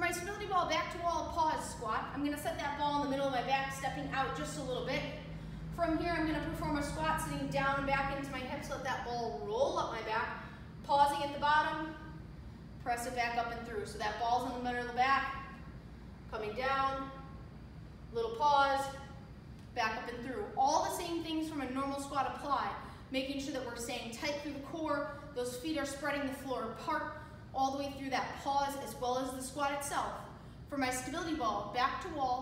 my stability ball back to wall pause squat, I'm gonna set that ball in the middle of my back, stepping out just a little bit. From here, I'm gonna perform a squat, sitting down back into my hips, let that ball roll up my back, pausing at the bottom, press it back up and through. So that ball's in the middle of the back, coming down, little pause, back up and through. All the same things from a normal squat apply, making sure that we're staying tight through the core, those feet are spreading the floor apart, all the way through that pause as well as the squat itself. For my stability ball, back to wall.